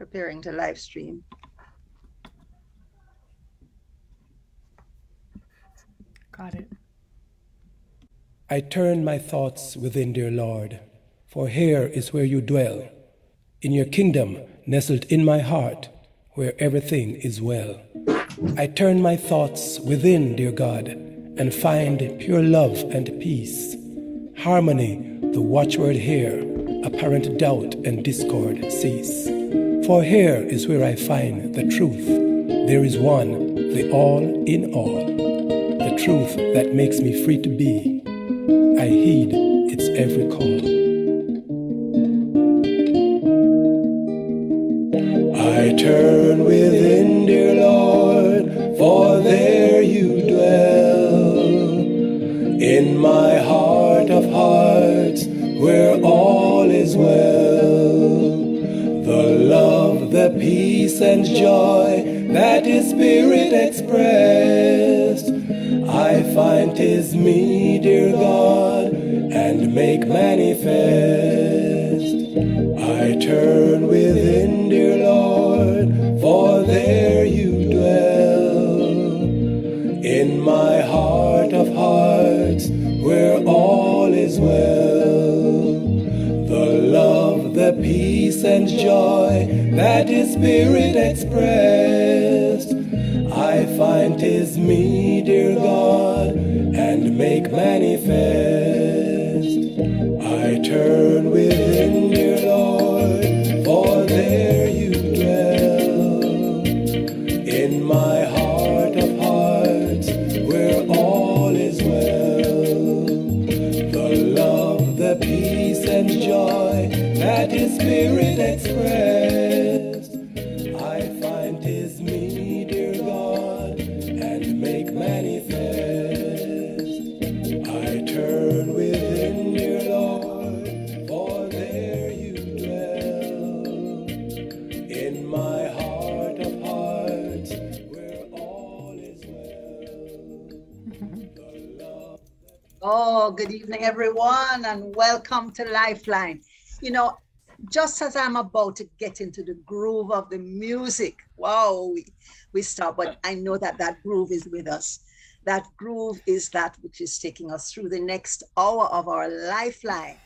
preparing to live stream. Got it. I turn my thoughts within, dear Lord, for here is where you dwell. In your kingdom, nestled in my heart, where everything is well. I turn my thoughts within, dear God, and find pure love and peace. Harmony, the watchword here, apparent doubt and discord cease. For here is where I find the truth. There is one, the all in all, the truth that makes me free to be. I heed its every call. I turn within, dear Lord, for there you dwell. In my heart of hearts, where all is well. Peace, and joy that His spirit expressed. I find 'tis me, dear God, and make manifest. I turn within, dear Lord, for there you dwell. In my heart of hearts, where all is well. The love, the peace, and joy that is spirit expressed. I find 'tis me, dear God, and make manifest. I turn within, dear Lord, for there you dwell. In my heart of hearts, where all is well. The love, the peace, and joy that His spirit expressed. Good evening, everyone, and welcome to Lifeline. You know, just as I'm about to get into the groove of the music, wow, we, we stop, but I know that that groove is with us. That groove is that which is taking us through the next hour of our lifeline,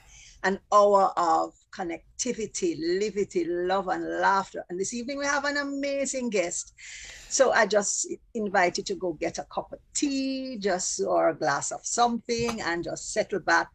an hour of connectivity, livity, love, and laughter. And this evening we have an amazing guest. So I just invite you to go get a cup of tea, just or a glass of something, and just settle back,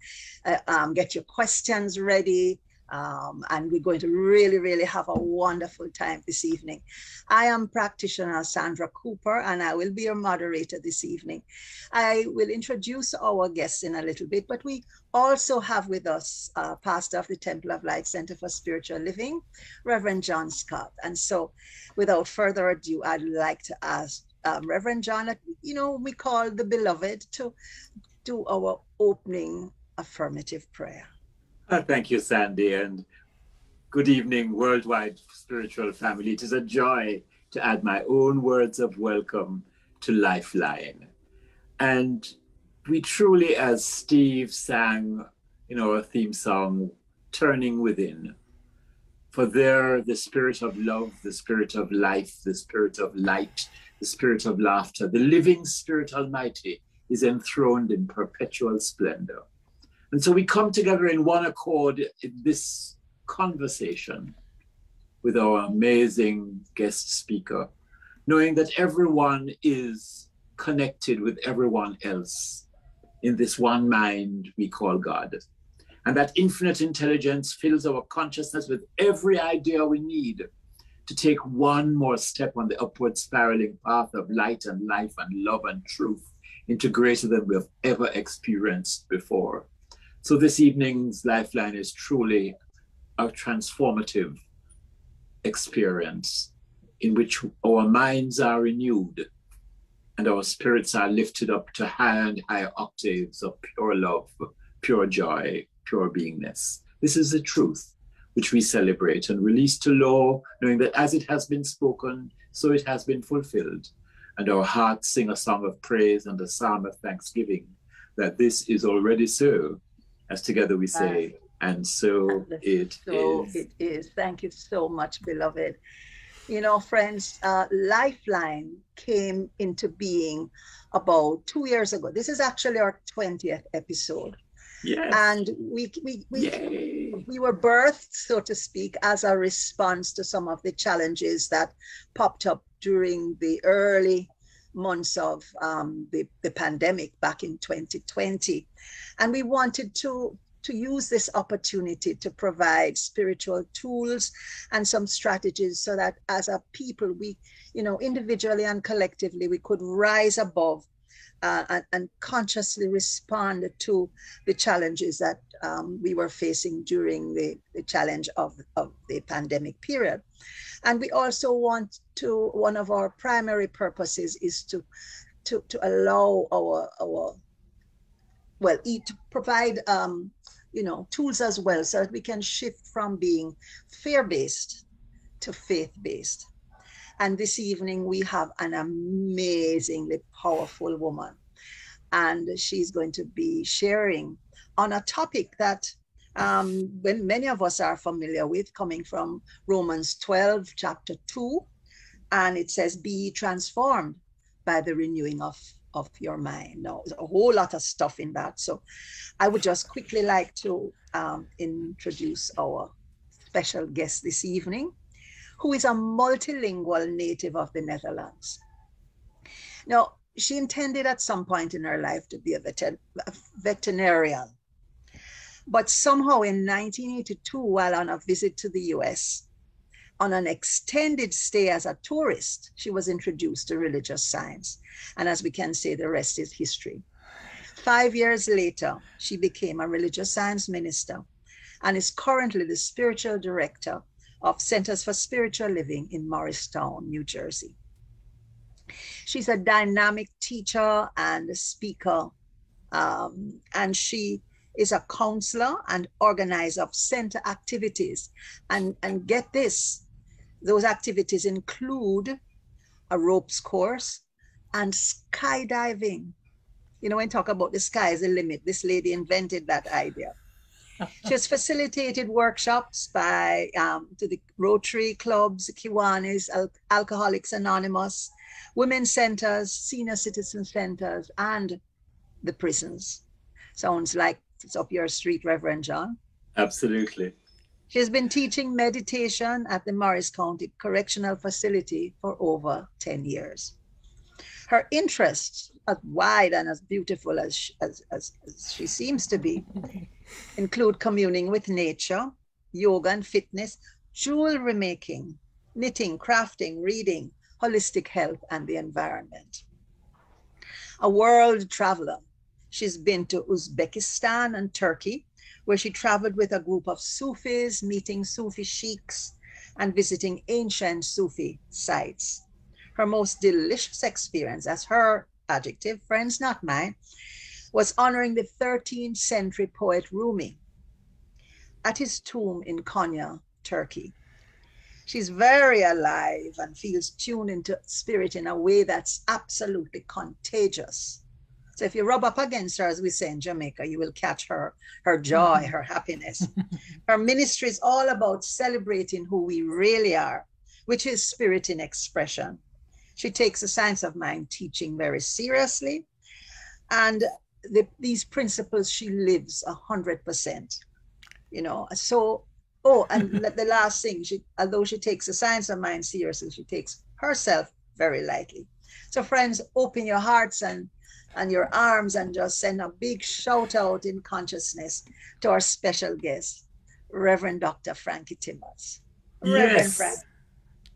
uh, um, get your questions ready. Um, and we're going to really, really have a wonderful time this evening. I am practitioner Sandra Cooper, and I will be your moderator this evening. I will introduce our guests in a little bit, but we also have with us uh, pastor of the Temple of Light Center for Spiritual Living, Reverend John Scott. And so, without further ado, I'd like to ask um, Reverend John, you know, we call the beloved to do our opening affirmative prayer. Uh, Thank you, Sandy, and good evening, worldwide spiritual family. It is a joy to add my own words of welcome to Lifeline. And we truly, as Steve sang in our theme song, Turning Within, for there the spirit of love, the spirit of life, the spirit of light, the spirit of laughter, the living spirit almighty is enthroned in perpetual splendor. And so we come together in one accord in this conversation with our amazing guest speaker, knowing that everyone is connected with everyone else in this one mind we call God. And that infinite intelligence fills our consciousness with every idea we need to take one more step on the upward spiraling path of light and life and love and truth into greater than we have ever experienced before. So this evening's Lifeline is truly a transformative experience in which our minds are renewed and our spirits are lifted up to higher and higher octaves of pure love, pure joy, pure beingness. This is the truth which we celebrate and release to law, knowing that as it has been spoken, so it has been fulfilled. And our hearts sing a song of praise and a psalm of thanksgiving that this is already so, as together we say, And so And it so is. it is. Thank you so much, beloved. You know, friends, uh, Lifeline came into being about two years ago. This is actually our 20th episode. Yes. And we, we, we, Yay. we were birthed, so to speak, as a response to some of the challenges that popped up during the early months of um, the, the pandemic back in 2020. And we wanted to, to use this opportunity to provide spiritual tools and some strategies so that as a people, we, you know, individually and collectively, we could rise above uh, and, and consciously respond to the challenges that um, we were facing during the, the challenge of, of the pandemic period. And we also want to, one of our primary purposes is to, to, to allow our, our well, to provide, um, you know, tools as well so that we can shift from being fear-based to faith-based. And this evening we have an amazingly powerful woman. And she's going to be sharing on a topic that um, when many of us are familiar with, coming from Romans 12, chapter 2. And it says, Be transformed by the renewing of, of your mind. Now, a whole lot of stuff in that. So I would just quickly like to um, introduce our special guest this evening who is a multilingual native of the Netherlands. Now, she intended at some point in her life to be a, veter- a veterinarian. But somehow in 1982, while on a visit to the US, on an extended stay as a tourist, she was introduced to religious science. And as we can say, the rest is history. Five years later, she became a religious science minister and is currently the spiritual director of Centers for Spiritual Living in Morristown, New Jersey. She's a dynamic teacher and speaker, um, and she is a counselor and organizer of center activities. And, and get this, those activities include a ropes course and skydiving. You know, when talk about the sky is the limit, this lady invented that idea. She has facilitated workshops by um, to the Rotary clubs, Kiwanis, Al- Alcoholics Anonymous, women's centers, senior citizen centers, and the prisons. Sounds like it's up your street, Reverend John. Absolutely. She has been teaching meditation at the Morris County Correctional Facility for over 10 years. Her interests, as wide and as beautiful as, she, as, as, as she seems to be, include communing with nature, yoga and fitness, jewelry making, knitting, crafting, reading, holistic health, and the environment. A world traveler, she's been to Uzbekistan and Turkey, where she traveled with a group of Sufis, meeting Sufi sheiks and visiting ancient Sufi sites. Her most delicious experience, as her adjective, friends, not mine, was honoring the 13th century poet Rumi at his tomb in Konya, Turkey. She's very alive and feels tuned into spirit in a way that's absolutely contagious. So if you rub up against her, as we say in Jamaica, you will catch her, her joy, her happiness. her ministry is all about celebrating who we really are, which is spirit in expression. She takes the science of mind teaching very seriously. And the, these principles she lives a hundred percent you know so oh and the last thing she although she takes the science of mind seriously she takes herself very lightly so friends open your hearts and and your arms and just send a big shout out in consciousness to our special guest reverend dr frankie reverend Yes. frank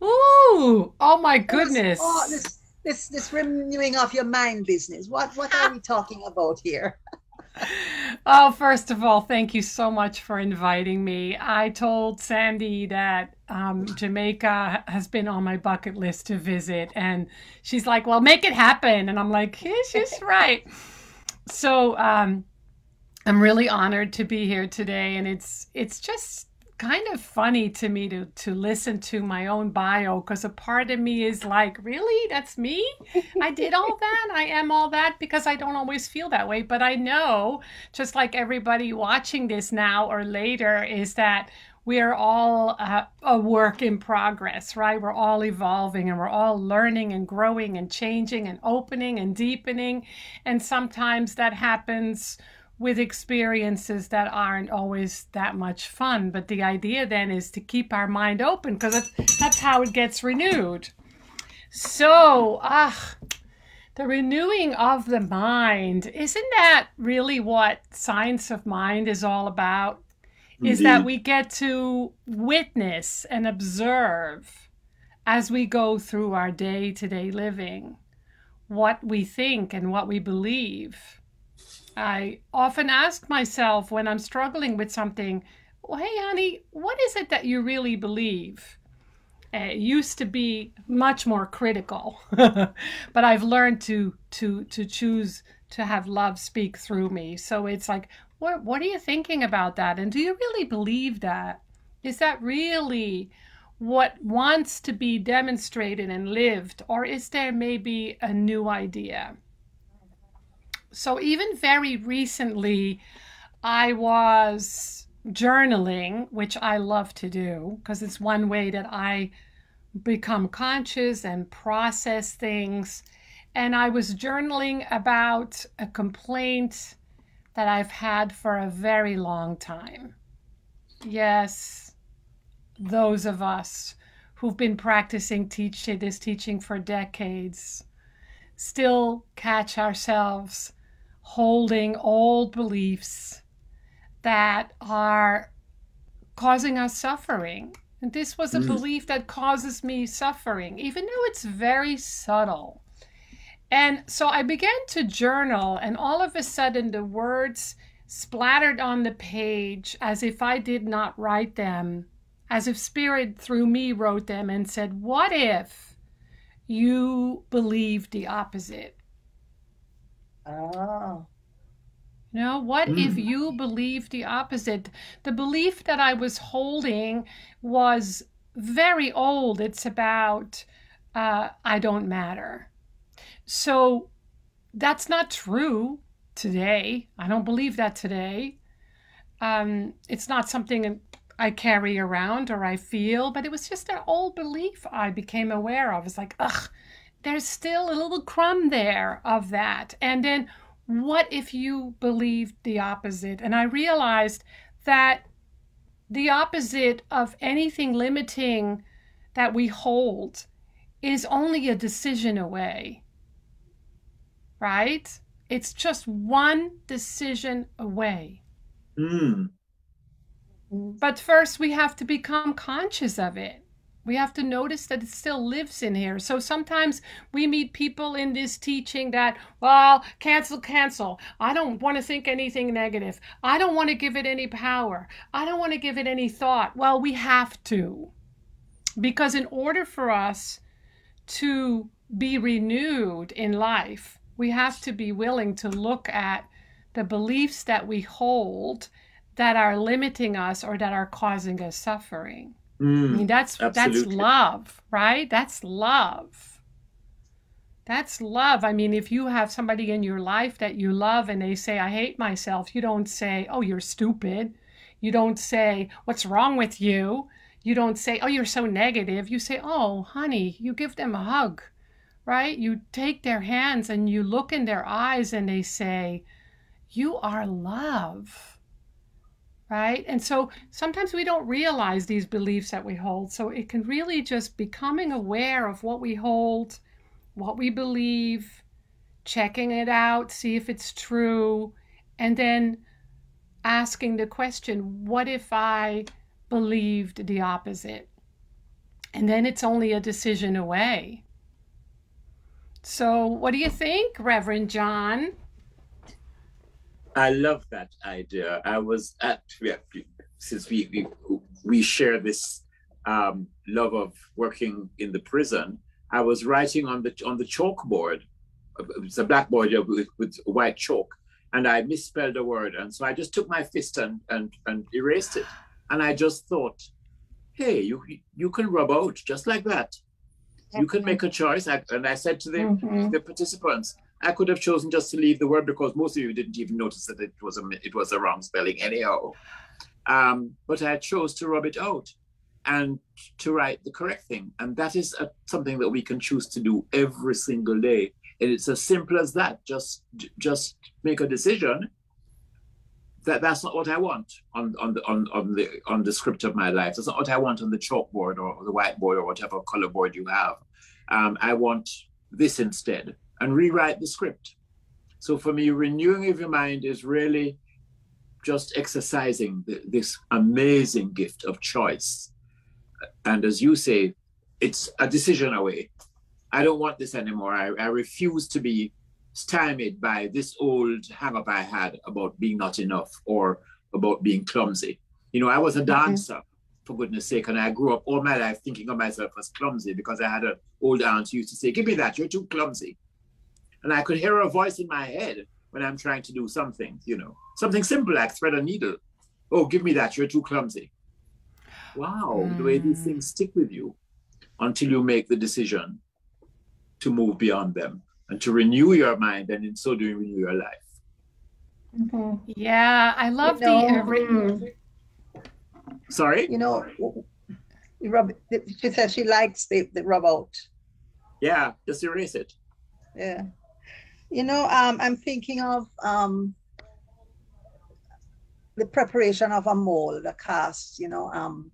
Ooh, oh my goodness. oh, this this this renewing of your mind business what what are we talking about here Oh, first of all, thank you so much for inviting me. I told Sandy that um, Jamaica has been on my bucket list to visit, and she's like, "Well, make it happen." And I'm like, yeah, "She's right." So um, I'm really honored to be here today, and it's it's just kind of funny to me to to listen to my own bio because a part of me is like, really, that's me. I did all that. I am all that because I don't always feel that way, but I know, just like everybody watching this now or later, is that we are all uh, a work in progress, right? We're all evolving and we're all learning and growing and changing and opening and deepening. And sometimes that happens with experiences that aren't always that much fun. But the idea then is to keep our mind open because that's, that's how it gets renewed. So, ah, the renewing of the mind, isn't that really what science of mind is all about? is that we get to witness and observe as we go through our day to day living what we think and what we believe. I often ask myself when I'm struggling with something, well, hey, honey, what is it that you really believe? Uh, it used to be much more critical, but I've learned to to to choose to have love speak through me. So it's like, what what are you thinking about that? And do you really believe that? Is that really what wants to be demonstrated and lived, or is there maybe a new idea? So even very recently, I was journaling, which I love to do because it's one way that I become conscious and process things. And I was journaling about a complaint that I've had for a very long time. Yes, those of us who've been practicing teach this teaching for decades still catch ourselves holding old beliefs that are causing us suffering. And this was a mm. belief that causes me suffering, even though it's very subtle. And so I began to journal, and all of a sudden the words splattered on the page as if I did not write them, as if Spirit through me wrote them and said, What if you believed the opposite? Oh. You know, what mm. if you believe the opposite? The belief that I was holding was very old. It's about, uh, I don't matter. So that's not true today. I don't believe that today. Um, it's not something I carry around or I feel, but it was just an old belief I became aware of. It's like, ugh, there's still a little crumb there of that. And then what if you believed the opposite? And I realized that the opposite of anything limiting that we hold is only a decision away right? It's just one decision away. Mm. But first, we have to become conscious of it. We have to notice that it still lives in here. So sometimes we meet people in this teaching that, well, cancel, cancel. I don't want to think anything negative. I don't want to give it any power. I don't want to give it any thought. Well, we have to. Because in order for us to be renewed in life, we have to be willing to look at the beliefs that we hold that are limiting us or that are causing us suffering. Mm, I mean that's absolutely. that's love, right? That's love. That's love. I mean, if you have somebody in your life that you love and they say, I hate myself, you don't say, Oh, you're stupid. You don't say, What's wrong with you? You don't say, Oh, you're so negative. You say, Oh, honey, you give them a hug right? You take their hands and you look in their eyes and they say, You are love, right? And so sometimes we don't realize these beliefs that we hold. So it can really just becoming aware of what we hold, what we believe, checking it out, see if it's true, and then asking the question, What if I believed the opposite? And then it's only a decision away so, what do you think, Reverend John? I love that idea. I was at since we we, we share this um, love of working in the prison. I was writing on the on the chalkboard. It's a blackboard with, with white chalk, and I misspelled a word, and so I just took my fist and and, and erased it. And I just thought, hey, you you can rub out just like that. You can make a choice. I, and I said to the, mm-hmm. the participants, I could have chosen just to leave the word because most of you didn't even notice that it was a it was a wrong spelling anyhow. Um, but I chose to rub it out and to write the correct thing, and that is a, something that we can choose to do every single day. And it's as simple as that. Just just make a decision that that's not what I want on on the on, on the on the script of my life. That's not what I want on the chalkboard or the whiteboard or whatever color board you have. Um, I want this instead, and rewrite the script. So for me, renewing of your mind is really just exercising the, this amazing gift of choice. And as you say, it's a decision away. I don't want this anymore. I, I refuse to be stymied by this old hang up I had about being not enough or about being clumsy. You know, I was a dancer, mm-hmm. for goodness sake, and I grew up all my life thinking of myself as clumsy because I had an old aunt who used to say, Give me that, you're too clumsy. And I could hear a voice in my head when I'm trying to do something, you know, something simple like thread a needle. Oh, give me that, you're too clumsy. Wow, mm. the way these mm. things stick with you until you make the decision to move beyond them and to renew your mind and in so doing renew your life. Mm-hmm. Yeah, I love you know, the every. Mm. Sorry. You know, rub. She says she likes the, the rub out. Yeah, just erase it. Yeah. You know, um, I'm thinking of um, the preparation of a mold, a cast. You know, um,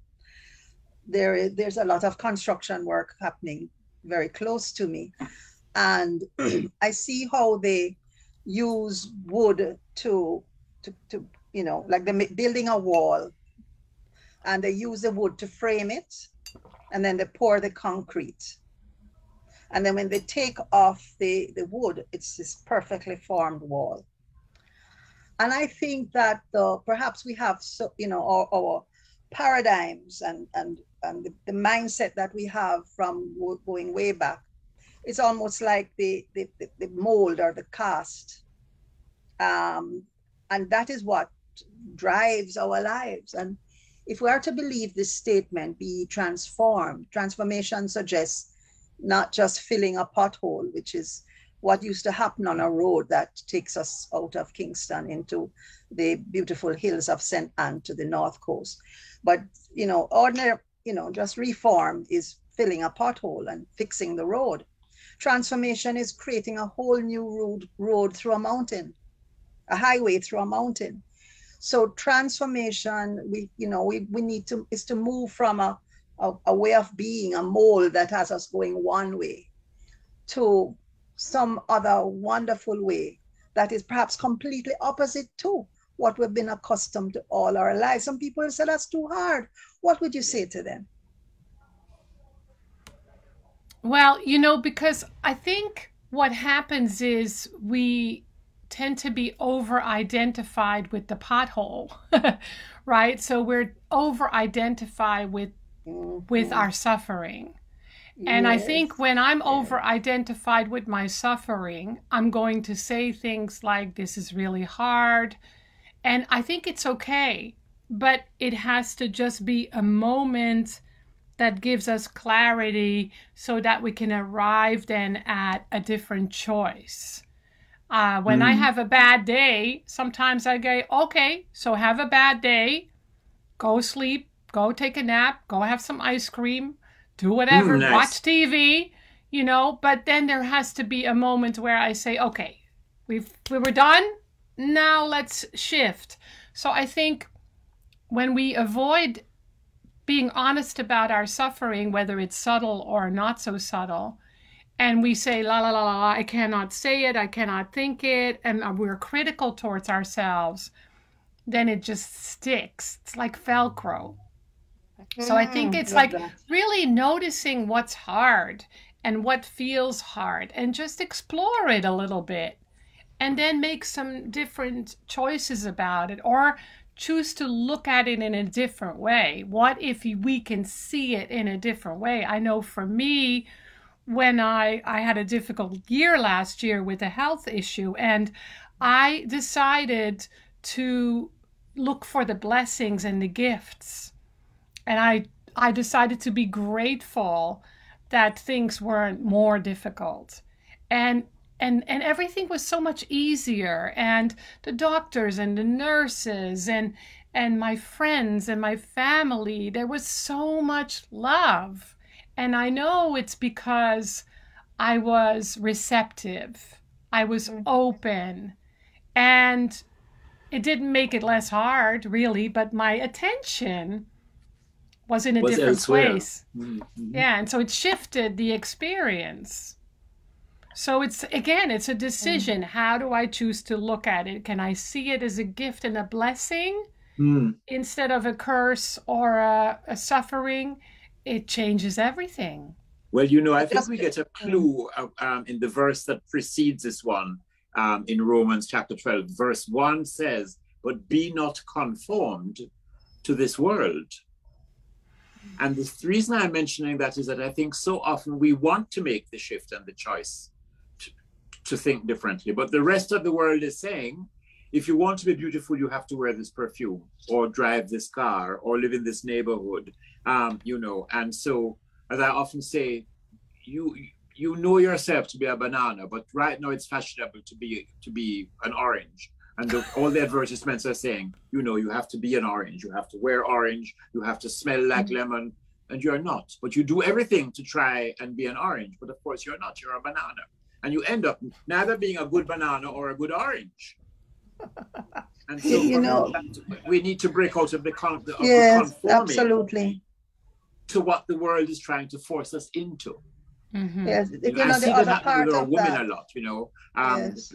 there there's a lot of construction work happening very close to me, and I see how they use wood to, to, to you know, like they're building a wall and they use the wood to frame it and then they pour the concrete. And then when they take off the, the wood, it's this perfectly formed wall. And I think that perhaps we have, so, you know, our, our paradigms and, and, and the, the mindset that we have from going way back it's almost like the, the, the mold or the cast. Um, and that is what drives our lives. And if we are to believe this statement, be transformed, transformation suggests not just filling a pothole, which is what used to happen on a road that takes us out of Kingston into the beautiful hills of St. Ann to the north coast. But, you know, ordinary, you know, just reform is filling a pothole and fixing the road. Transformation is creating a whole new road, road through a mountain, a highway through a mountain. So transformation, we, you know, we, we need to, is to move from a, a, a way of being, a mold that has us going one way to some other wonderful way that is perhaps completely opposite to what we've been accustomed to all our lives. Some people say that's too hard. What would you say to them? Well, you know, because I think what happens is we tend to be over identified with the pothole, right? So we're over identified with with our suffering. And yes. I think when I'm over identified with my suffering, I'm going to say things like, This is really hard. And I think it's okay, but it has to just be a moment that gives us clarity so that we can arrive then at a different choice. Uh, when mm. I have a bad day, sometimes I go, okay, so have a bad day, go sleep, go take a nap, go have some ice cream, do whatever, mm, nice. watch TV, you know. But then there has to be a moment where I say, okay, we've we were done. Now let's shift. So I think when we avoid being honest about our suffering, whether it's subtle or not so subtle, and we say, la, la, la, la, I cannot say it, I cannot think it, and we're critical towards ourselves, then it just sticks. It's like Velcro. So I think mm, it's like that. really noticing what's hard and what feels hard and just explore it a little bit and then make some different choices about it or choose to look at it in a different way? What if we can see it in a different way? I know for me, when I, I had a difficult year last year with a health issue, and I decided to look for the blessings and the gifts. And I I decided to be grateful that things weren't more difficult. And and and everything was so much easier and the doctors and the nurses and and my friends and my family there was so much love and i know it's because i was receptive i was mm-hmm. open and it didn't make it less hard really but my attention was in a was different elsewhere. place mm-hmm. yeah and so it shifted the experience so it's again, it's a decision. Mm. How do I choose to look at it? Can I see it as a gift and a blessing mm. instead of a curse or a, a, suffering? It changes everything. Well, you know, I think we get a clue um, in the verse that precedes this one um, in Romans chapter 12. Verse 1 says, But be not conformed to this world. And the reason I'm mentioning that is that I think so often we want to make the shift and the choice to think differently. But the rest of the world is saying, if you want to be beautiful, you have to wear this perfume or drive this car or live in this neighborhood, um, you know. And so, as I often say, you you know yourself to be a banana, but right now it's fashionable to be to be an orange. And the, all the advertisements are saying, you know, you have to be an orange, you have to wear orange, you have to smell like mm-hmm. lemon, and you're not. But you do everything to try and be an orange, but of course you're not. You're a banana and you end up neither being a good banana or a good orange. And so you know, we need to break out of the, con- of yes, the absolutely to what the world is trying to force us into. Mm-hmm. Yes, you know, I see that happen with our women that. a lot. You know, um, yes.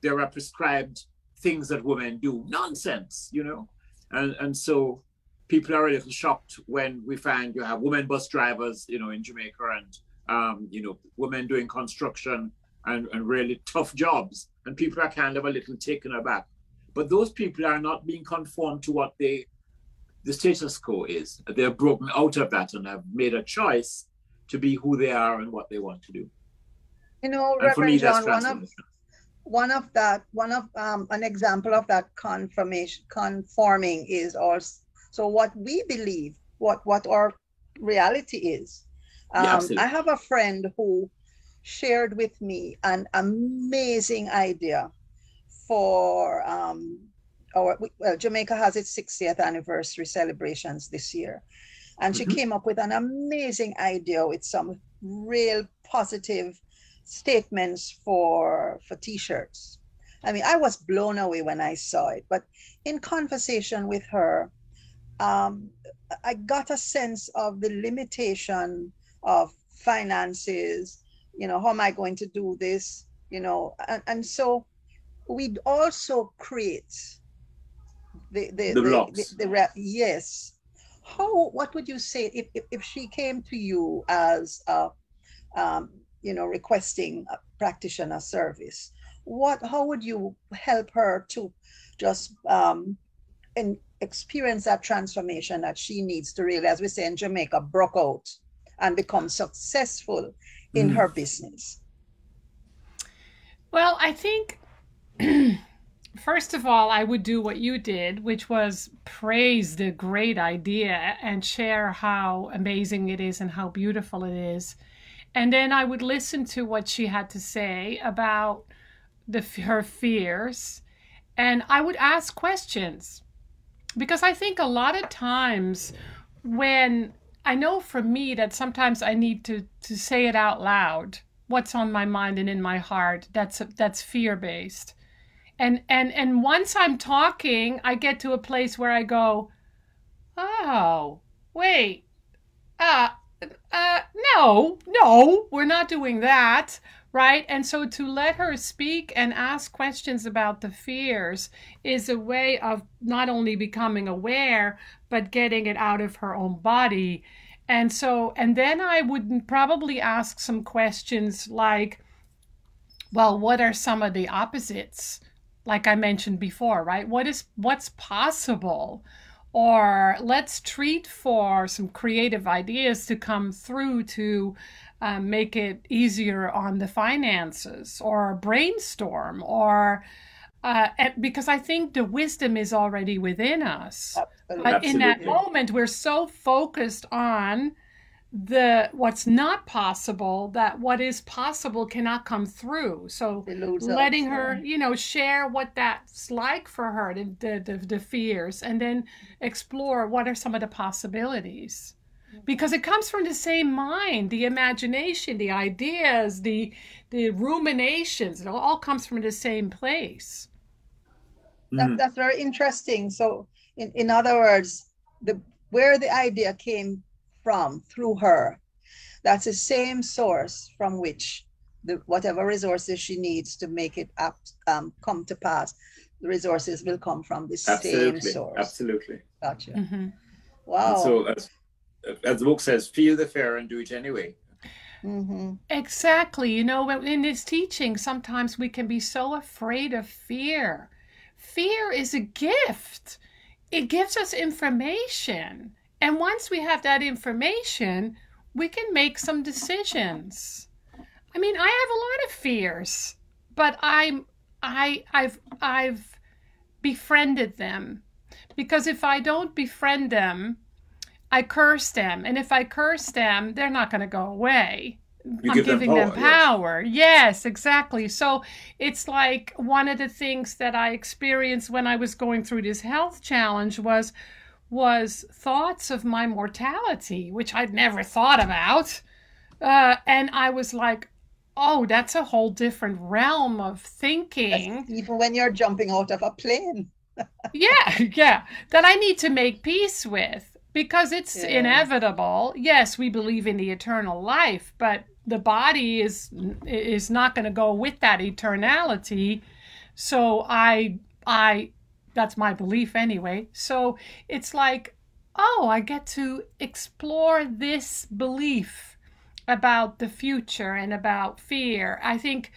there are prescribed things that women do, nonsense. You know, and and so people are a little shocked when we find you have women bus drivers, you know, in Jamaica and um, you know, women doing construction and, and really tough jobs. And people are kind of a little taken aback. But those people are not being conformed to what they the status quo is. They're broken out of that and have made a choice to be who they are and what they want to do. You know, and Reverend me, John, one of one of that, one of um, an example of that confirmation conforming is also so what we believe, what what our reality is. Um, yeah, I have a friend who shared with me an amazing idea for um, our well, Jamaica has its 60th anniversary celebrations this year. And she mm-hmm. came up with an amazing idea with some real positive statements for for t-shirts. I mean, I was blown away when I saw it, but in conversation with her, um, I got a sense of the limitation of finances. You know how am i going to do this? You know and, and so we also create the the the, the, the, the yes. How what would you say if, if, if she came to you as a um, you know requesting a practitioner service what how would you help her to just um and experience that transformation that she needs to really as we say in jamaica broke out and become successful in mm. her business? Well, I think first of all, I would do what you did, which was praise the great idea and share how amazing it is and how beautiful it is. And then I would listen to what she had to say about the her fears and I would ask questions. Because I think a lot of times when I know for me that sometimes I need to to say it out loud what's on my mind and in my heart that's that's fear based and and and once i'm talking i get to a place where i go oh wait uh uh no no we're not doing that right and so to let her speak and ask questions about the fears is a way of not only becoming aware but getting it out of her own body. And so, and then I would probably ask some questions like, well, what are some of the opposites? Like I mentioned before, right? What is what's possible? Or let's treat for some creative ideas to come through to um, make it easier on the finances, or brainstorm, or uh, because I think the wisdom is already within us. Absolutely. But in that moment, we're so focused on the what's not possible that what is possible cannot come through. So Eludes us, letting her, yeah. you know, share what that's like for her, the, the the the fears, and then explore what are some of the possibilities. Because it comes from the same mind, the imagination, the ideas, the the ruminations. It all comes from the same place. That, Mm. that's very interesting. So, in, in other words, the where the idea came from through her, that's the same source from which the whatever resources she needs to make it up um, come to pass, the resources will come from the same source. Absolutely. Gotcha. Mhm. Wow. And so, as, as the book says, feel the fear and do it anyway. hmm Exactly. You know, in its teaching, sometimes we can be so afraid of fear. Fear is a gift, it gives us information. And once we have that information, we can make some decisions. I mean, I have a lot of fears, but I'm I I've I've befriended them. Because if I don't befriend them, I curse them. And if I curse them, they're not going to go away. You I'm give them giving them power, yes. power. Yes. exactly. So it's like one of the things that I experienced when I was going through this health challenge was was thoughts of my mortality, which I'd never thought about. Uh, and I was like, oh, that's a whole different realm of thinking. Even when you're jumping out of a plane. Yeah, yeah. That I need to make peace with because it's Yeah. inevitable. Yes, we believe in the eternal life, but the body is is not going to go with that eternality. So I I that's my belief anyway. So it's like, oh, I get to explore this belief about the future and about fear. I think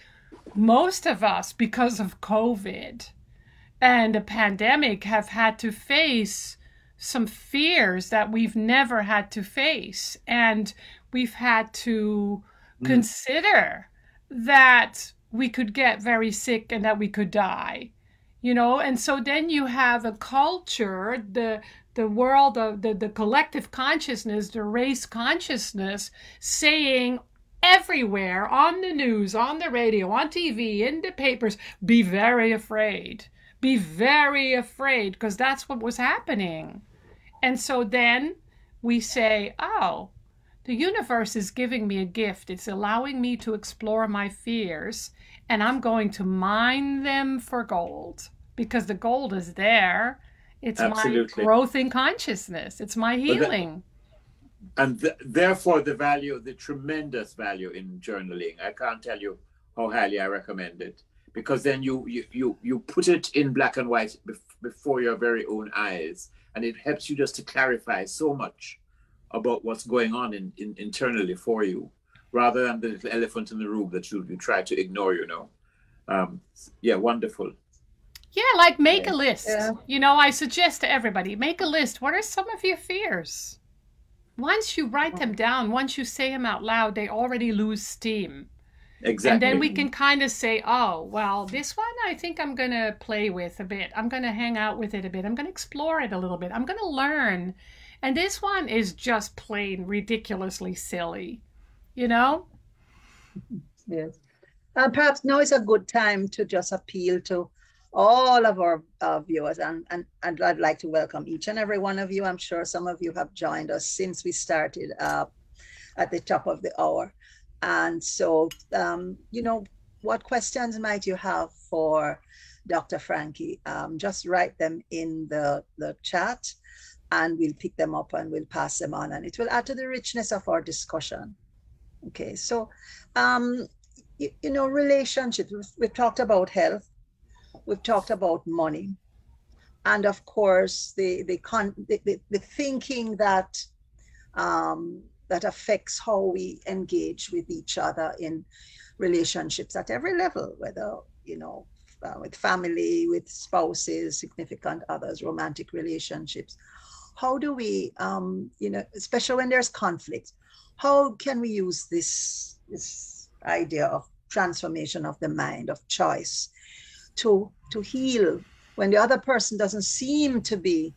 most of us because of COVID and the pandemic have had to face some fears that we've never had to face and we've had to mm. consider that we could get very sick and that we could die you know and so then you have a culture the the world of the, the collective consciousness the race consciousness saying everywhere on the news on the radio on tv in the papers be very afraid. Be very afraid because that's what was happening. And so then we say oh the universe is giving me a gift. It's allowing me to explore my fears and i'm going to mine them for gold because the gold is there. It's Absolutely. my growth in consciousness. It's my that- healing. And th- therefore the value the tremendous value in journaling. I can't tell you how highly i recommend it. Because then you you you, you put it in black and white bef- before your very own eyes. And it helps you just to clarify so much about what's going on in, in internally for you rather than the little elephant in the room that you, you try to ignore you know. Um yeah wonderful yeah like make a list Yeah. you know i suggest to everybody make a list what are some of your fears once you write them down once you say them out loud they already lose steam exactly And then we can kind of say, oh, well, this one I think I'm going to play with a bit. I'm going to hang out with it a bit. I'm going to explore it a little bit. I'm going to learn. And this one is just plain ridiculously silly, you know? Yes. Uh, perhaps now is a good time to just appeal to all of our viewers, and, and, and I'd like to welcome each and every one of you. I'm sure some of you have joined us since we started uh, at the top of the hour. And so, um, you know, what questions might you have for Dr. Frankie? Um, just write them in the, the chat and we'll pick them up and we'll pass them on, and it will add to the richness of our discussion. Okay, so um, you, you know, relationships, we've, we've talked about health, we've talked about money, and of course, the, the, con, the, the, the thinking that um, that affects how we engage with each other in relationships at every level, whether, you know, uh, with family, with spouses, significant others, romantic relationships. How do we, um, you know, especially when there's conflict, how can we use this this idea of transformation of the mind of choice to to heal when the other person doesn't seem to be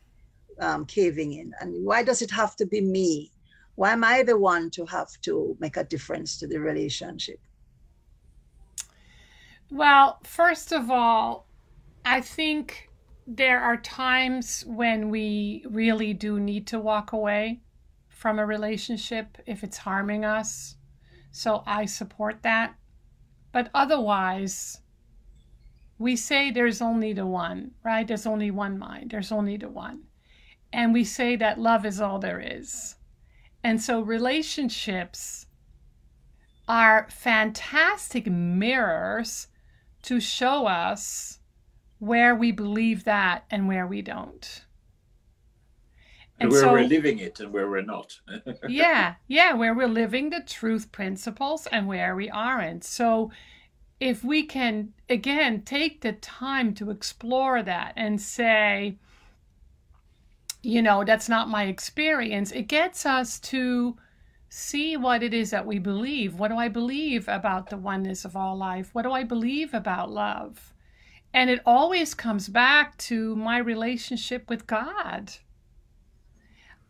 um, caving in. And why does it have to be me? Why am i the one to have to make a difference to the relationship? Well first of all i think there are times when we really do need to walk away from a relationship if it's harming us. So i support that. But otherwise we say there's only the one, right? There's only one mind, there's only the one. And we say that love is all there is. And so relationships are fantastic mirrors to show us where we believe that and where we don't. And, and where so, we're living it and where we're not. yeah, yeah, where we're living the truth principles and where we aren't. So if we can again take the time to explore that and say you know that's not my experience. It gets us to see what it is that we believe. What do i believe about the oneness of all life? What do i believe about love? And it always comes back to my relationship with god.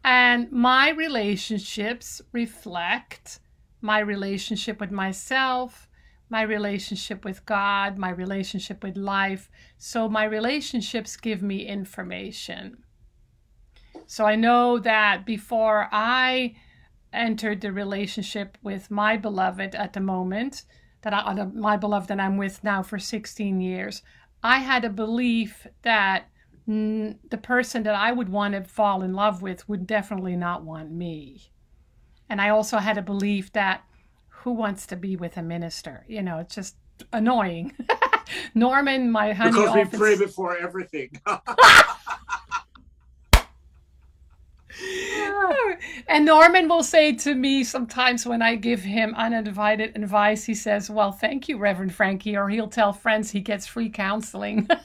And my relationships reflect my relationship with myself my relationship with God, my relationship with life. So my relationships give me information. So I know that before I entered the relationship with my beloved at the moment, that I, my beloved that I'm with now for 16 years, I had a belief that the person that I would want to fall in love with would definitely not want me. And I also had a belief that who wants to be with a minister? You know, it's just annoying. Norman, my honey. Because we pray before everything. and Norman will say to me sometimes when I give him uninvited advice, he says, Well, thank you, Reverend Frankie, or he'll tell friends he gets free counseling.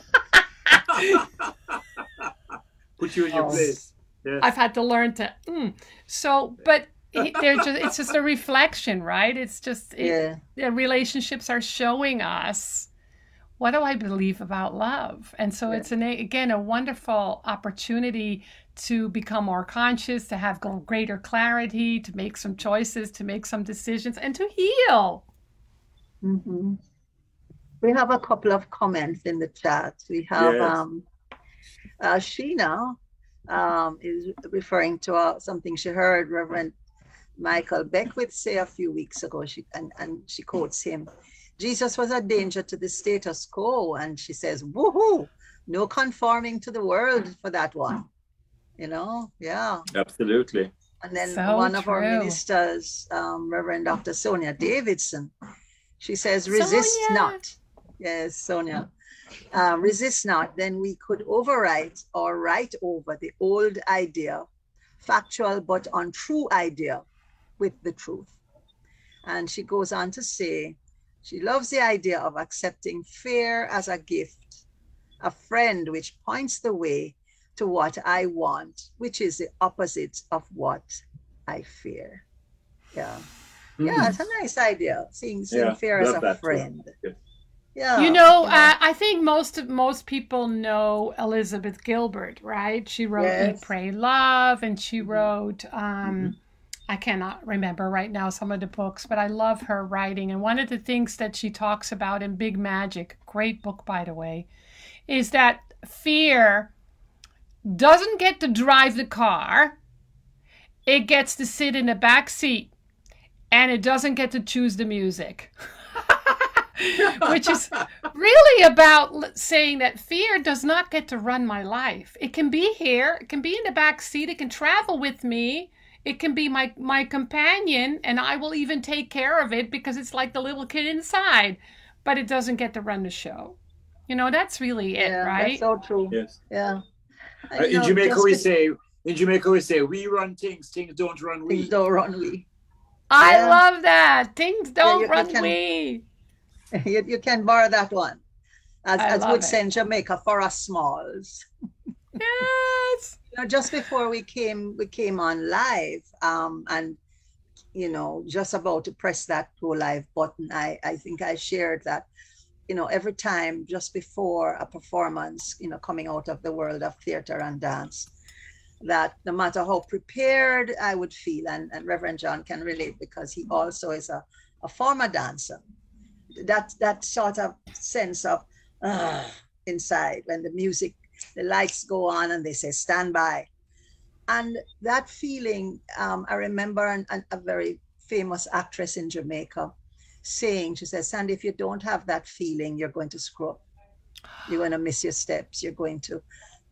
Put you in your oh. place. Yes. I've had to learn to. Mm. So, but they're just it's just a reflection right it's just it, yeah. the relationships are showing us what do i believe about love and so yeah. it's an again a wonderful opportunity to become more conscious to have greater clarity to make some choices to make some decisions and to heal mm-hmm. we have a couple of comments in the chat we have yes. um uh, sheena um, is referring to uh, something she heard Reverend Michael Beckwith say a few weeks ago, she, and, and she quotes him, Jesus was a danger to the status quo. And she says, woohoo, no conforming to the world for that one. You know, yeah. Absolutely. And then so one true. of our ministers, um, Reverend Dr. Sonia Davidson, she says, resist Sonia. not. Yes, Sonia. Uh, resist not, then we could overwrite or write over the old idea, factual but untrue idea with the truth. And she goes on to say, she loves the idea of accepting fear as a gift, a friend which points the way to what I want, which is the opposite of what I fear. Yeah. Mm. Yeah, it's a nice idea. Seeing, seeing yeah, fear as a friend. Yeah. You know, yeah. Uh, I think most of most people know Elizabeth Gilbert, right? She wrote yes. Eat, Pray, Love, and she mm-hmm. wrote um, mm-hmm. I cannot remember right now some of the books, but I love her writing. And one of the things that she talks about in Big Magic, great book, by the way, is that fear doesn't get to drive the car, it gets to sit in the back seat, and it doesn't get to choose the music. Which is really about saying that fear does not get to run my life. It can be here, it can be in the back seat, it can travel with me, it can be my my companion and I will even take care of it because it's like the little kid inside, but it doesn't get to run the show. You know, that's really it, yeah, right? That's so true. Yes. Yeah. Uh, in know, Jamaica we say in Jamaica we say we run things, things don't run we. Things don't run we. I yeah. love that. Things don't yeah, you, run you can, we. You, you can borrow that one. As, as would say in Jamaica for us smalls. yes you know, just before we came we came on live, um, and you know, just about to press that go live button, I I think I shared that you know, every time just before a performance, you know, coming out of the world of theater and dance, that no matter how prepared I would feel, and, and Reverend John can relate because he also is a, a former dancer, that that sort of sense of uh, inside when the music, the lights go on and they say stand by. And that feeling, um, I remember an, an, a very famous actress in Jamaica saying, she says, Sandy, if you don't have that feeling, you're going to screw up. You're going to miss your steps. You're going to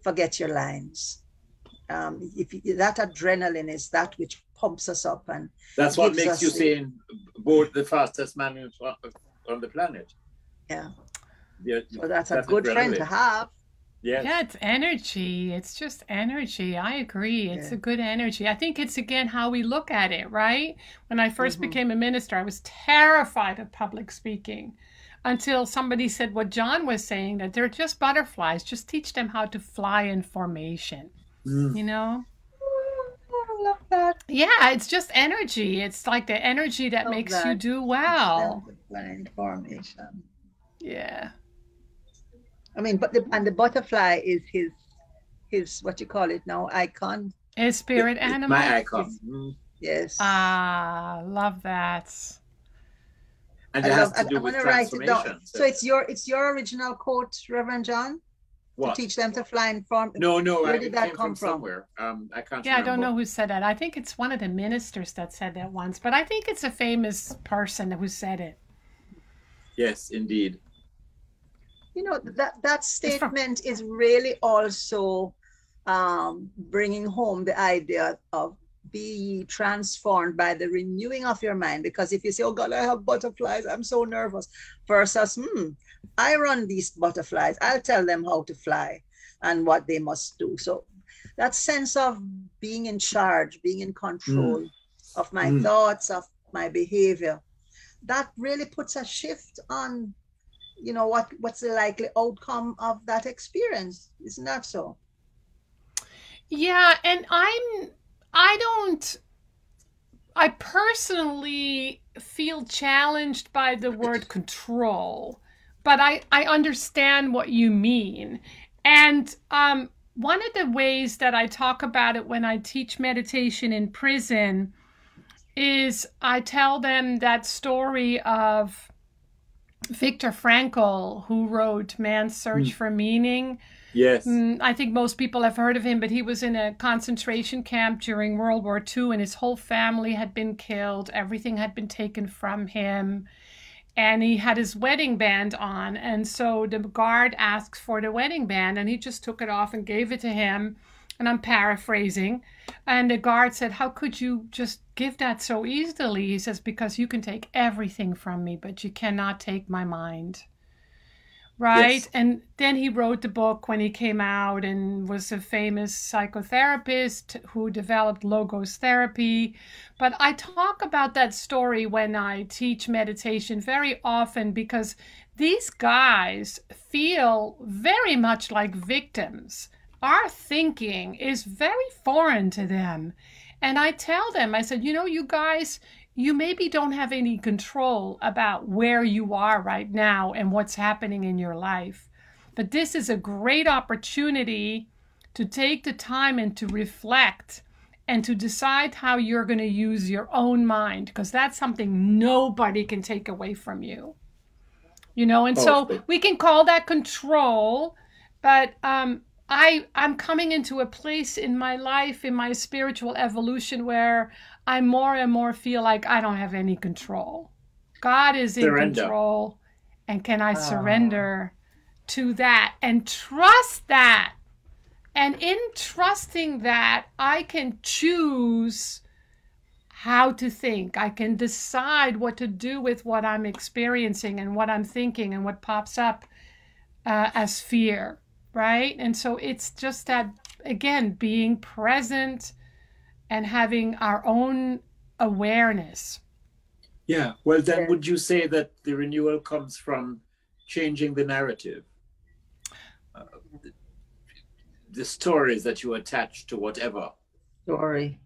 forget your lines. Um, if you, that adrenaline is that which pumps us up and that's what makes you say board the fastest man on the planet. Yeah. yeah so that's, that's a good adrenaline. friend to have. Yes. Yeah, it's energy. It's just energy. I agree. It's yeah. a good energy. I think it's again how we look at it, right? When I 1st mm-hmm. became a minister, I was terrified of public speaking until somebody said what John was saying that they're just butterflies. Just teach them how to fly in formation. Mm. You know? I love that. Yeah, it's just energy. It's like the energy that makes that. you do well. In formation. Yeah. I mean, but the and the butterfly is his his what you call it now icon. His spirit animal. My icon. Mm. Yes. Ah, love that. And it I has love, to do I, with transformation. It so it's your it's your original quote, Reverend John. What? To teach them to fly and form. No, no. Where I, did that come from? Somewhere. Um, I can't. Yeah, remember. I don't know who said that. I think it's one of the ministers that said that once, but I think it's a famous person who said it. Yes, indeed you know that that statement is really also um, bringing home the idea of be transformed by the renewing of your mind because if you say oh god i have butterflies i'm so nervous versus hmm i run these butterflies i'll tell them how to fly and what they must do so that sense of being in charge being in control mm. of my mm. thoughts of my behavior that really puts a shift on you know what what's the likely outcome of that experience? Isn't that so. Yeah and i'm i don't i personally feel challenged by the word control but i i understand what you mean. And um one of the ways that i talk about it when i teach meditation in prison is i tell them that story of Viktor Frankl, who wrote Man's Search mm. for Meaning. Yes. Mm, I think most people have heard of him, but he was in a concentration camp during World War II, and his whole family had been killed. Everything had been taken from him. And he had his wedding band on. And so the guard asked for the wedding band, and he just took it off and gave it to him and I'm paraphrasing. And the guard said, How could you just give that so easily? He says, Because you can take everything from me, but you cannot take my mind. Right? Yes. And then he wrote the book when he came out and was a famous psychotherapist who developed logotherapy. But I talk about that story when I teach meditation very often because these guys feel very much like victims our thinking is very foreign to them. And I tell them, I said, you know, you guys, you maybe don't have any control about where you are right now and what's happening in your life. But this is a great opportunity to take the time and to reflect and to decide how you're going to use your own mind because that's something nobody can take away from you. You know, and oh, so we can call that control, but um, I I'm coming into a place in my life in my spiritual evolution where I more and more feel like I don't have any control. God is in surrender. control and can I surrender to that and trust that? And in trusting that, I can choose how to think. I can decide what to do with what I'm experiencing and what I'm thinking and what pops up uh, as fear right? And so it's just that, again, being present and having our own awareness. Yeah. Well, then would you say that the renewal comes from changing the narrative? Uh, the, the stories that you attach to whatever story.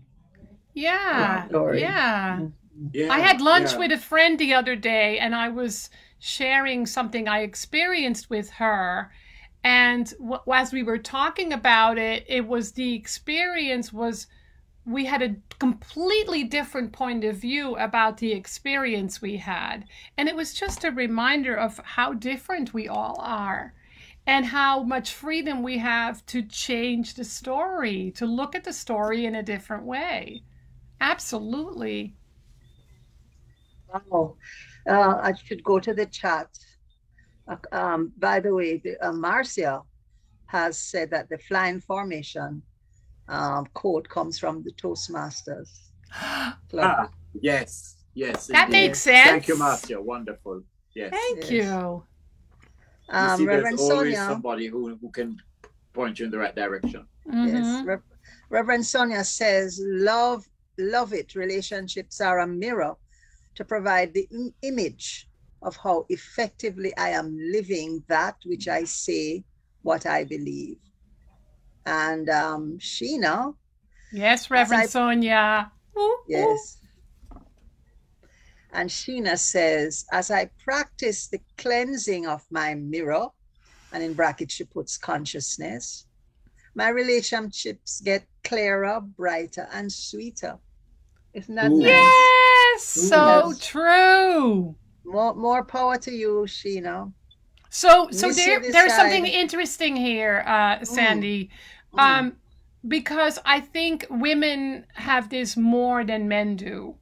Yeah. Story. Yeah. Yeah, I had lunch yeah. with a friend the other day and I was sharing something I experienced with her. And w- as we were talking about it, it was the experience was we had a completely different point of view about the experience we had. And it was just a reminder of how different we all are and how much freedom we have to change the story, to look at the story in a different way. Absolutely. Wow. Uh, I should go to the chat. Um, by the way, the, uh, Marcia has said that the flying formation um, quote comes from the Toastmasters. ah, yes, yes. That indeed. makes sense. Thank you, Marcia. Wonderful. Yes. Thank Yes. you. You Um, see, Reverend there's always Sonia. somebody who, who can point you in the right direction. Yes, Mhm. Rev- Reverend Sonia says, "Love, love it. Relationships are a mirror to provide the im- image of how effectively I am living that which I say, what I believe." And um, Sheena, Yes, Reverend I- Sonia. Ooh, ooh. yes, and Sheena says, "As I practice the cleansing of my mirror," and in brackets she puts consciousness. My relationships get clearer, brighter, and sweeter. Isn't that Ooh. nice? Yes, so Yes. true. More, more power to you, Sheena. So, so Miss there, there's something interesting here, uh, Sandy. Mm. Um, because I think women have this more than men do.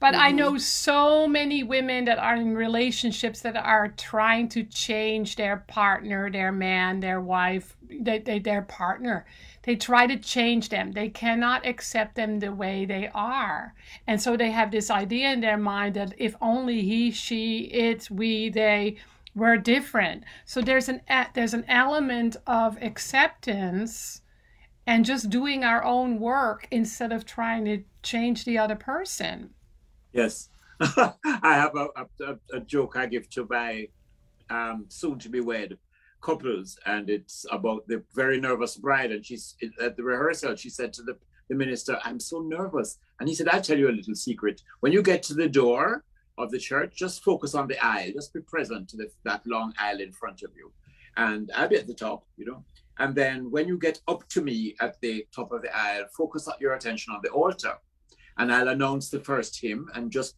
But I Mhm. know so many women that are in relationships that are trying to change their partner, their man, their wife, they, they, their partner. They try to change them. They cannot accept them the way they are. And so they have this idea in their mind that if only he, she, it, we, they were different. So there's an there's an element of acceptance and just doing our own work instead of trying to change the other person. Yes. I have a, a, a joke I give to my um, soon to be wed couples, and it's about the very nervous bride. And she's at the rehearsal, she said to the, the minister, I'm so nervous. And he said, I'll tell you a little secret. When you get to the door of the church, just focus on the aisle, just be present to the, that long aisle in front of you. And I'll be at the top, you know. And then when you get up to me at the top of the aisle, focus your attention on the altar and I'll announce the first hymn and just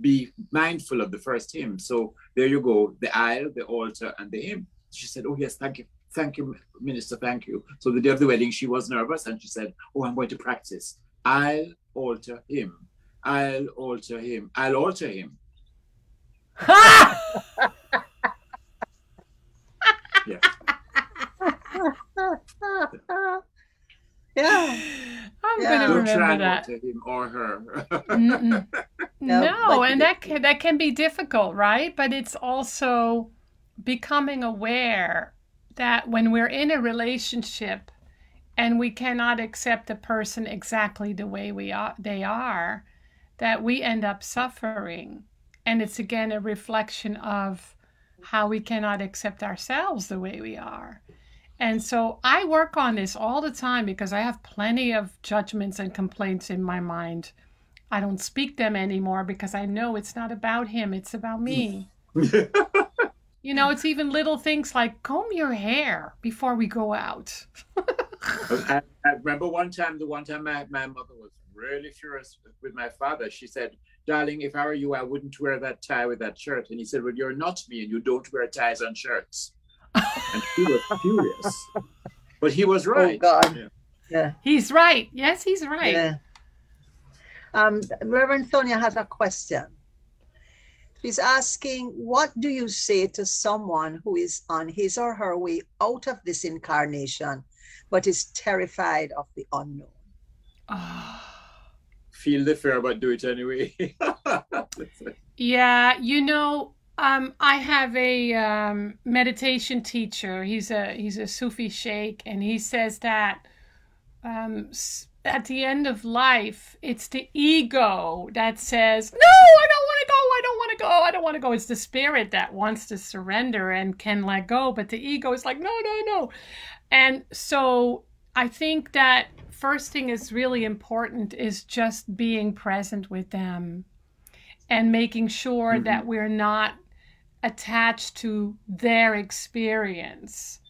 be mindful of the first hymn. So there you go, the aisle, the altar, and the hymn. She said, Oh, yes, thank you. Thank you, Minister. Thank you. So the day of the wedding, she was nervous and she said, Oh, I'm going to practice. I'll alter him. I'll alter him. I'll alter him. Yeah. yeah. I'm Yeah. gonna Don't try remember that. alter him or her. No, but- and that can, that can be difficult, right? But it's also becoming aware that when we're in a relationship and we cannot accept a person exactly the way we are they are, that we end up suffering. And it's again a reflection of how we cannot accept ourselves the way we are. And so I work on this all the time because I have plenty of judgments and complaints in my mind. I don't speak them anymore because I know it's not about him, it's about me. You know, it's even little things like comb your hair before we go out. I, I remember one time, the one time my, my mother was really furious with my father. She said, Darling, if I were you, I wouldn't wear that tie with that shirt. And he said, Well, you're not me and you don't wear ties and shirts. And she was furious. But he was right. Oh God. Yeah. Yeah. He's right. Yes, he's right. Yeah. Um, Reverend Sonia has a question. She's asking, what do you say to someone who is on his or her way out of this incarnation, but is terrified of the unknown? Oh. Feel the fear, but do it anyway. Yeah, you know, um, I have a um, meditation teacher. He's a he's a Sufi sheikh, and he says that um, at the end of life, it's the ego that says, "No, I don't want to go. I don't want to go. I don't want to go." It's the spirit that wants to surrender and can let go, but the ego is like, "No, no, no." And so I think that first thing is really important is just being present with them and making sure Mhm. that we're not attached to their experience.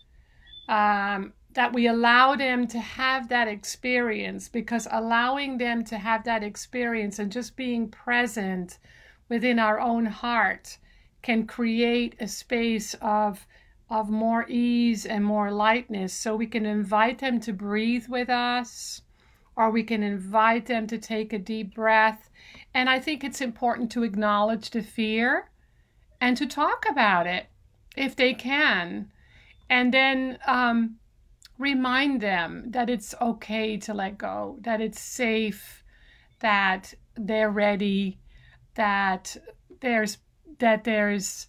Um, that we allow them to have that experience because allowing them to have that experience and just being present within our own heart can create a space of of more ease and more lightness so we can invite them to breathe with us or we can invite them to take a deep breath and i think it's important to acknowledge the fear and to talk about it if they can. And then um, remind them that it's okay to let go that it's safe that they're ready that there's that there's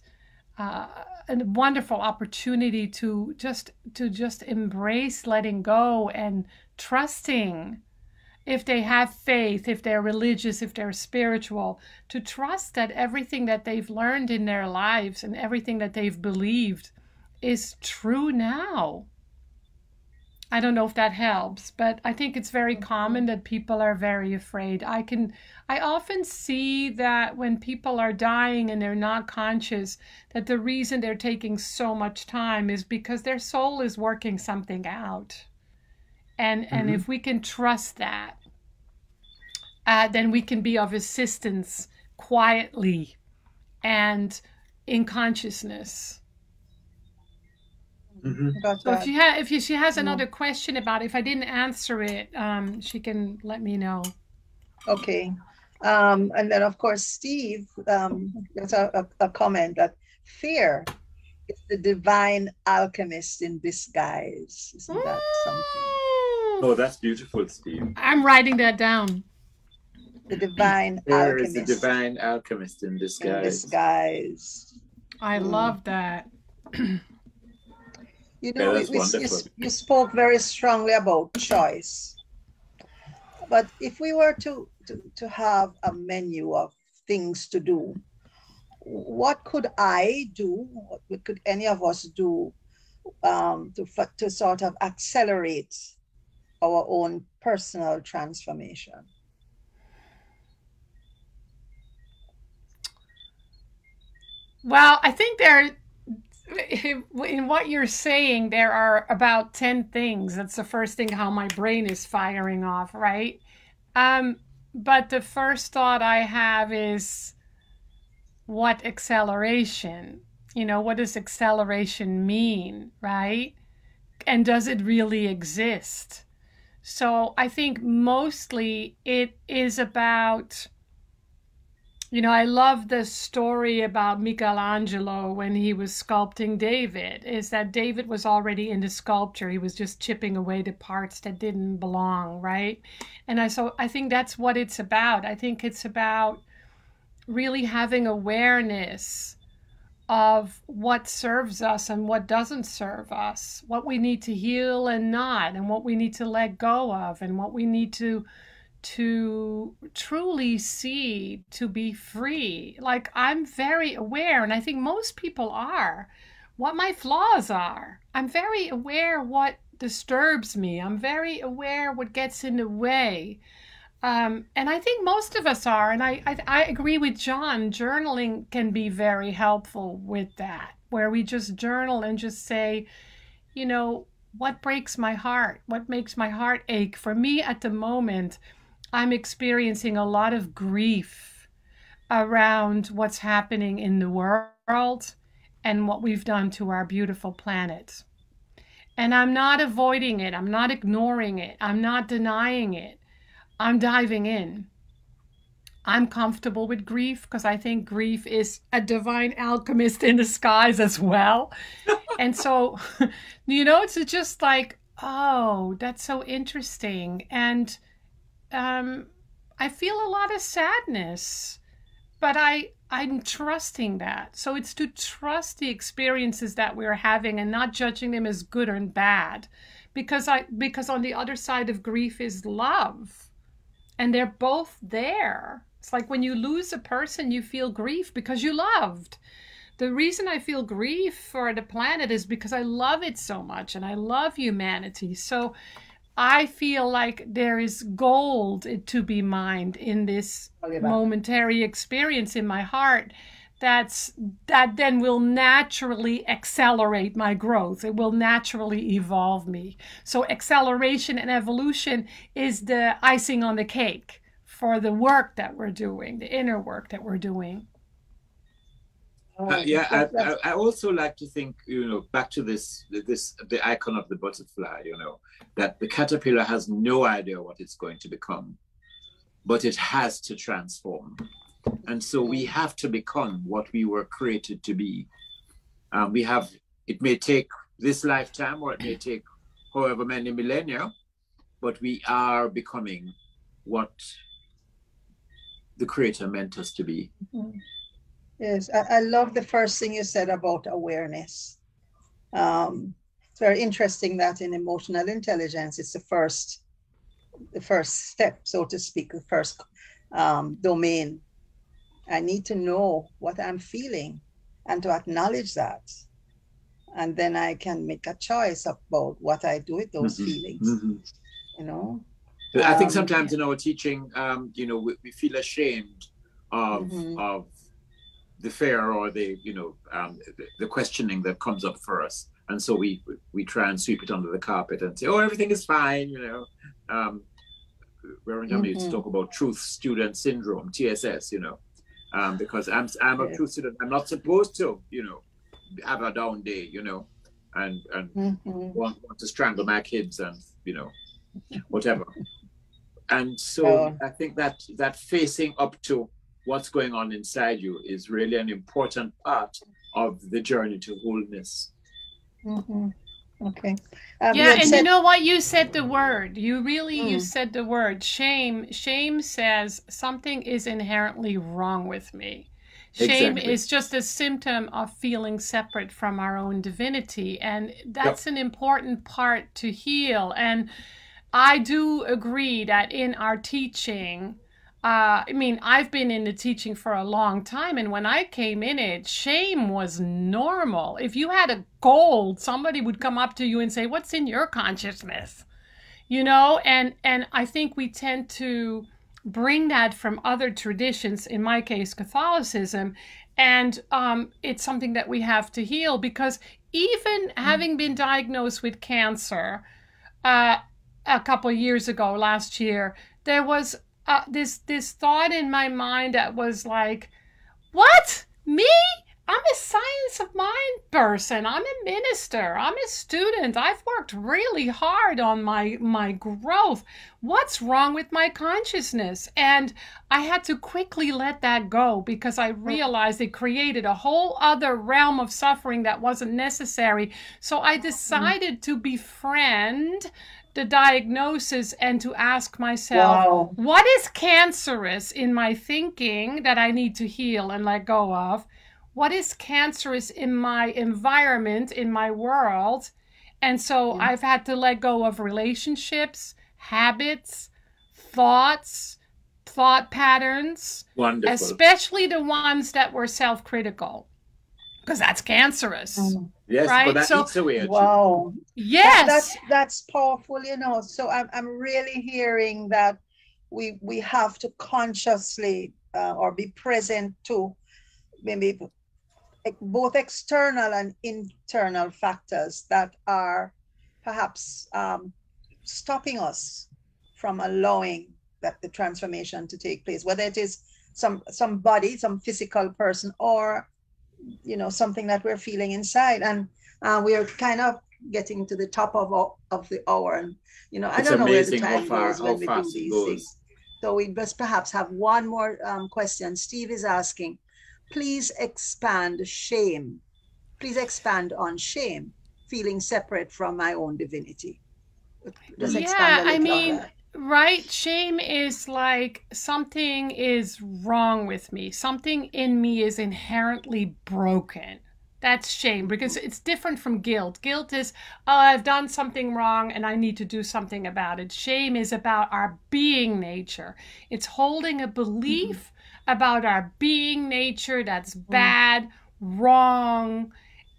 uh, a wonderful opportunity to just to just embrace letting go and trusting if they have faith if they're religious if they're spiritual to trust that everything that they've learned in their lives and everything that they've believed is true now I don't know if that helps, but I think it's very mm-hmm. common that people are very afraid. I can I often see that when people are dying and they're not conscious that the reason they're taking so much time is because their soul is working something out. And mm-hmm. and if we can trust that, uh, then we can be of assistance quietly and in consciousness. Mm-hmm. So if you have, if you, she has another question about it, if I didn't answer it, um, she can let me know. Okay, um, and then of course Steve, um, there's a, a, a comment that fear is the divine alchemist in disguise. Isn't that something? Oh, that's beautiful, Steve. I'm writing that down. The divine Fear alchemist. is the divine alchemist in disguise. In disguise. I mm. love that. You know, yeah, we, you, you spoke very strongly about choice. But if we were to, to, to have a menu of things to do, what could I do? What could any of us do um, to, to sort of accelerate our own personal transformation? Well, I think there in what you're saying, there are about 10 things. That's the first thing how my brain is firing off, right? Um, but the first thought I have is what acceleration? You know, what does acceleration mean, right? And does it really exist? So I think mostly it is about you know, I love the story about Michelangelo when he was sculpting David, is that David was already into sculpture. He was just chipping away the parts that didn't belong, right? And I so I think that's what it's about. I think it's about really having awareness of what serves us and what doesn't serve us, what we need to heal and not, and what we need to let go of, and what we need to to truly see to be free. Like I'm very aware, and I think most people are, what my flaws are. I'm very aware what disturbs me. I'm very aware what gets in the way. Um, and I think most of us are. And I, I, I agree with John. Journaling can be very helpful with that, where we just journal and just say, you know, what breaks my heart? What makes my heart ache? For me at the moment, I'm experiencing a lot of grief around what's happening in the world and what we've done to our beautiful planet. And I'm not avoiding it, I'm not ignoring it, I'm not denying it. I'm diving in. I'm comfortable with grief because I think grief is a divine alchemist in disguise as well. and so, you know, it's just like, oh, that's so interesting. And um, I feel a lot of sadness, but I I'm trusting that. So it's to trust the experiences that we're having and not judging them as good or bad, because I because on the other side of grief is love, and they're both there. It's like when you lose a person, you feel grief because you loved. The reason I feel grief for the planet is because I love it so much and I love humanity. So I feel like there is gold to be mined in this momentary experience in my heart that's that then will naturally accelerate my growth. It will naturally evolve me. So acceleration and evolution is the icing on the cake for the work that we're doing the inner work that we're doing. Uh, yeah I, I, also like to think you know back to this this the icon of the butterfly you know that the caterpillar has no idea what it's going to become but it has to transform and so we have to become what we were created to be. Um, we have, it may take this lifetime or it may take however many millennia, but we are becoming what the creator meant us to be. Mm-hmm. Yes, I, I, love the first thing you said about awareness. Um, it's very interesting that in emotional intelligence, it's the first, the first step, so to speak, the first um, domain I need to know what I'm feeling and to acknowledge that. And then I can make a choice about what I do with those mm-hmm. feelings. Mm-hmm. You know? I think um, sometimes in our teaching, um, you know, we, we feel ashamed of mm-hmm. of the fear or the you know um, the, the, questioning that comes up for us, and so we we try and sweep it under the carpet and say, oh, everything is fine, you know. Um, Reverend used to talk about truth student syndrome, TSS, you know, um, because I'm I'm a true student. I'm not supposed to, you know, have a down day, you know, and and mm-hmm. want, want to strangle my kids and you know, whatever. And so oh. I think that that facing up to what's going on inside you is really an important part of the journey to wholeness. Mm-hmm. Okay. Um, yeah, and said... you know what? You said the word. You really mm. you said the word. Shame. Shame says something is inherently wrong with me. Shame exactly. is just a symptom of feeling separate from our own divinity, and that's yep. an important part to heal. And I do agree that in our teaching, uh, I mean, I've been in the teaching for a long time, and when I came in it, shame was normal. If you had a gold, somebody would come up to you and say, "What's in your consciousness?" You know, and and I think we tend to bring that from other traditions. In my case, Catholicism, and um, it's something that we have to heal because even having been diagnosed with cancer uh, a couple years ago, last year, there was uh, this this thought in my mind that was like, "What? Me? I'm a science of mind person. I'm a minister. I'm a student. I've worked really hard on my my growth. What's wrong with my consciousness?" And I had to quickly let that go because I realized it created a whole other realm of suffering that wasn't necessary. So I decided to befriend the diagnosis and to ask myself, wow. what is cancerous in my thinking that I need to heal and let go of? What is cancerous in my environment, in my world? And so I've had to let go of relationships, habits, thoughts, thought patterns, Wonderful. especially the ones that were self critical because that's cancerous. Mm. Yes, right? but that so, eats away Wow. Yes, that, that's that's powerful. You know, so I'm I'm really hearing that we we have to consciously uh, or be present to maybe both external and internal factors that are perhaps um, stopping us from allowing that the transformation to take place, whether it is some somebody, some physical person, or you know something that we're feeling inside. And uh, we're kind of getting to the top of of the hour. And you know i it's don't know where the time far, goes when we do these goes. things. So we must perhaps have one more um, question. Steve is asking please expand shame. Please expand on shame feeling separate from my own divinity. Just yeah i mean Right? Shame is like something is wrong with me. Something in me is inherently broken. That's shame because it's different from guilt. Guilt is, oh, I've done something wrong and I need to do something about it. Shame is about our being nature. It's holding a belief mm-hmm. about our being nature that's mm. bad, wrong,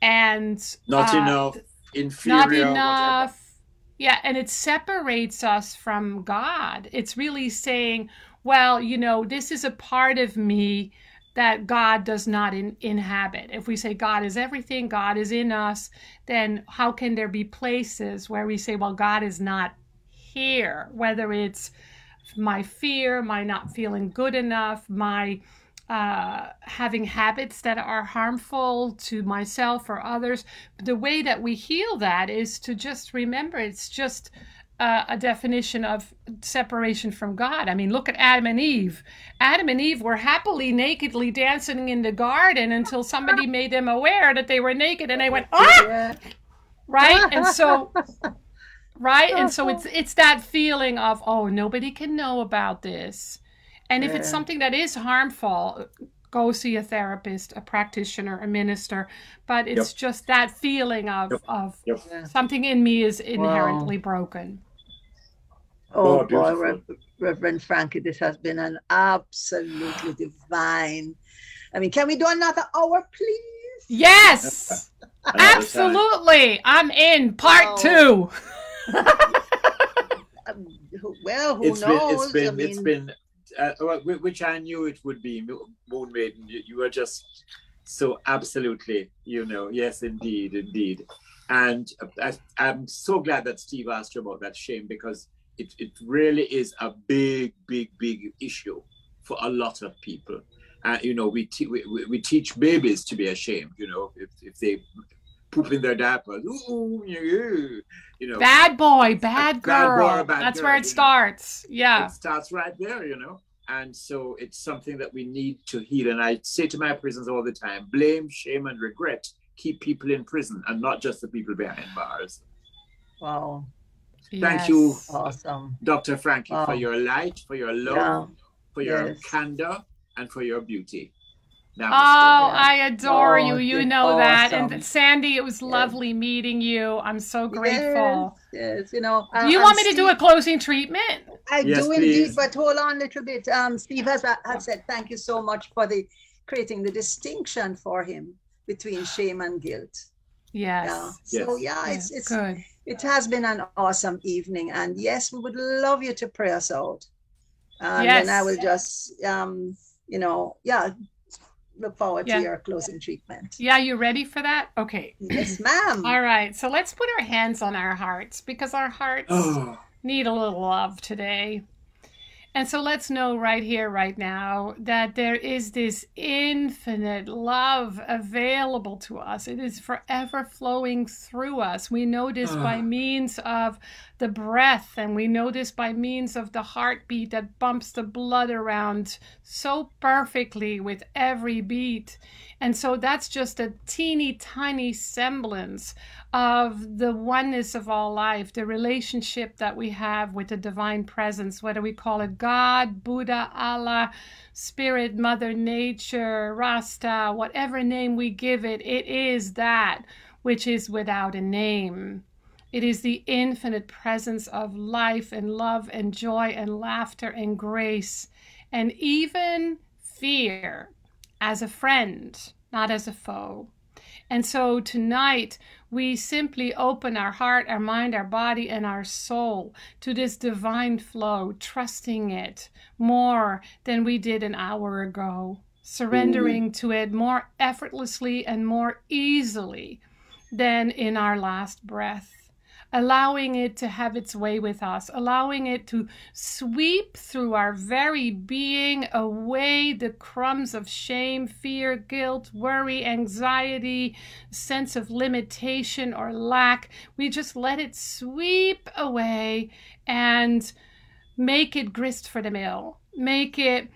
and not uh, enough, inferior, not enough. Whatever yeah, and it separates us from God. It's really saying, well, you know, this is a part of me that God does not in, inhabit. If we say God is everything, God is in us, then how can there be places where we say, well, God is not here? Whether it's my fear, my not feeling good enough, my uh, having habits that are harmful to myself or others. The way that we heal that is to just remember it's just uh, a definition of separation from God. I mean, look at Adam and Eve. Adam and Eve were happily nakedly dancing in the garden until somebody made them aware that they were naked and they went, ah! Right? And so right? And so it's it's that feeling of, oh, nobody can know about this. And if it's something that is harmful, go see a therapist, a practitioner, a minister. But it's yep. just that feeling of yep. of yep. something in me is inherently wow. broken. Oh, oh boy, Reverend, Reverend Frankie, this has been an absolutely divine. I mean, can we do another hour, please? Yes, absolutely. I'm in part oh. two. Um, well, who it's knows? Been, it's been, I mean, it's been uh, which I knew it would be Moon Maiden. You, you were just so absolutely, you know, yes, indeed, indeed. And I, am so glad that Steve asked you about that shame because it, it really is a big, big, big issue for a lot of people. And, uh, you know, we, te- we, we teach babies to be ashamed, you know, if, if they poop in their diapers. Ooh, you know. Bad boy, bad girl. Bad boy, bad That's girl, where it starts. Know? Yeah. It starts right there, you know. And so it's something that we need to heal. And I say to my prisons all the time blame, shame, and regret keep people in prison and not just the people behind bars. Wow. Thank yes. you, awesome, Dr. Frankie, wow. for your light, for your love, yeah. for your yes. candor, and for your beauty. Namaste. Oh, I adore oh, you. You know awesome. that. And Sandy, it was lovely yes. meeting you. I'm so grateful. Yes, yes. you know. Do you want me Steve, to do a closing treatment? I yes, do please. indeed, but hold on a little bit. Um, Steve has, has said thank you so much for the creating the distinction for him between shame and guilt. Yes. Yeah. So yeah, it's it's good. It has been an awesome evening, and yes, we would love you to pray us out. Um, yes. And I will just um, you know, yeah, look forward yeah. to your closing treatment. Yeah, you ready for that? Okay. Yes, ma'am. All right. So let's put our hands on our hearts because our hearts oh. need a little love today. And so let's know right here, right now, that there is this infinite love available to us. It is forever flowing through us. We know this uh. by means of the breath, and we know this by means of the heartbeat that bumps the blood around so perfectly with every beat. And so that's just a teeny tiny semblance of the oneness of all life, the relationship that we have with the divine presence, whether we call it God, Buddha, Allah, Spirit, Mother Nature, Rasta, whatever name we give it, it is that which is without a name. It is the infinite presence of life and love and joy and laughter and grace and even fear as a friend, not as a foe. And so tonight, we simply open our heart, our mind, our body, and our soul to this divine flow, trusting it more than we did an hour ago, surrendering to it more effortlessly and more easily than in our last breath allowing it to have its way with us, allowing it to sweep through our very being away the crumbs of shame, fear, guilt, worry, anxiety, sense of limitation or lack. We just let it sweep away and make it grist for the mill, make it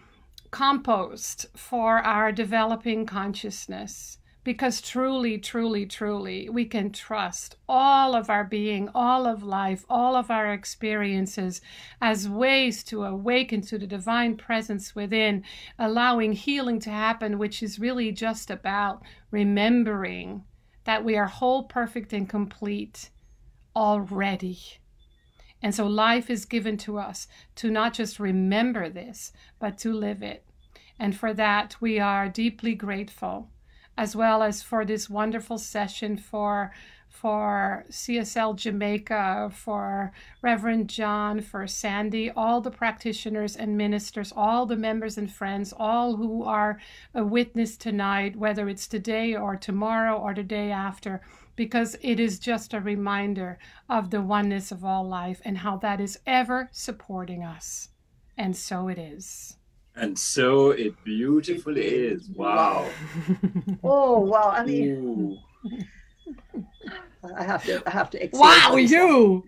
compost for our developing consciousness because truly, truly, truly, we can trust all of our being, all of life, all of our experiences as ways to awaken to the divine presence within, allowing healing to happen, which is really just about remembering that we are whole, perfect, and complete already. And so life is given to us to not just remember this, but to live it. And for that, we are deeply grateful as well as for this wonderful session for for CSL Jamaica, for Reverend John, for Sandy, all the practitioners and ministers, all the members and friends, all who are a witness tonight, whether it's today or tomorrow or the day after, because it is just a reminder of the oneness of all life and how that is ever supporting us. And so it is. And so it beautifully is. Wow. oh wow! I mean, I have to. I have to. Wow, you.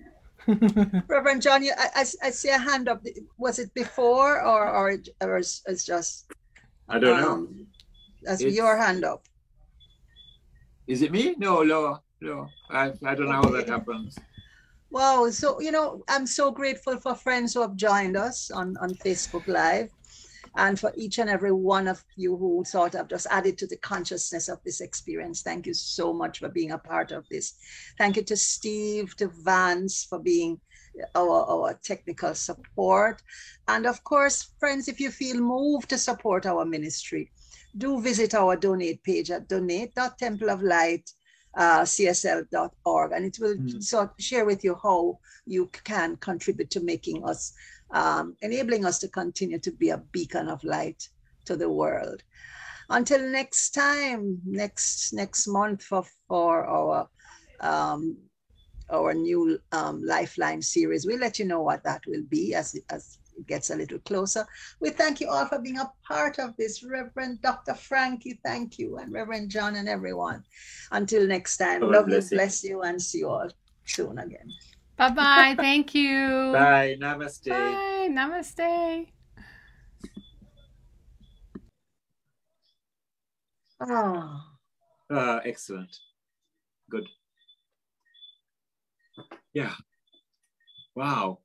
Reverend John, you, I, I, I, see a hand up. Was it before or or, or it's, it's just? I don't um, know. That's it's, your hand up. Is it me? No, no, no. I, I don't know how that happens. Wow. So, you know, I'm so grateful for friends who have joined us on, on Facebook Live and for each and every one of you who sort of just added to the consciousness of this experience. Thank you so much for being a part of this. Thank you to Steve, to Vance for being our, our technical support. And of course, friends, if you feel moved to support our ministry, do visit our donate page at donate.templeoflight.com uh, csl.org, and it will mm. sort of share with you how you can contribute to making us, um, enabling us to continue to be a beacon of light to the world. Until next time, next next month for for our um, our new um, Lifeline series, we'll let you know what that will be as as it gets a little closer. We thank you all for being a part of this. Reverend Dr. Frankie, thank you, and Reverend John and everyone. Until next time, love you, bless you, and see you all soon again. Bye bye. thank you. Bye. Namaste. Bye. Namaste. Oh. Uh, excellent. Good. Yeah. Wow.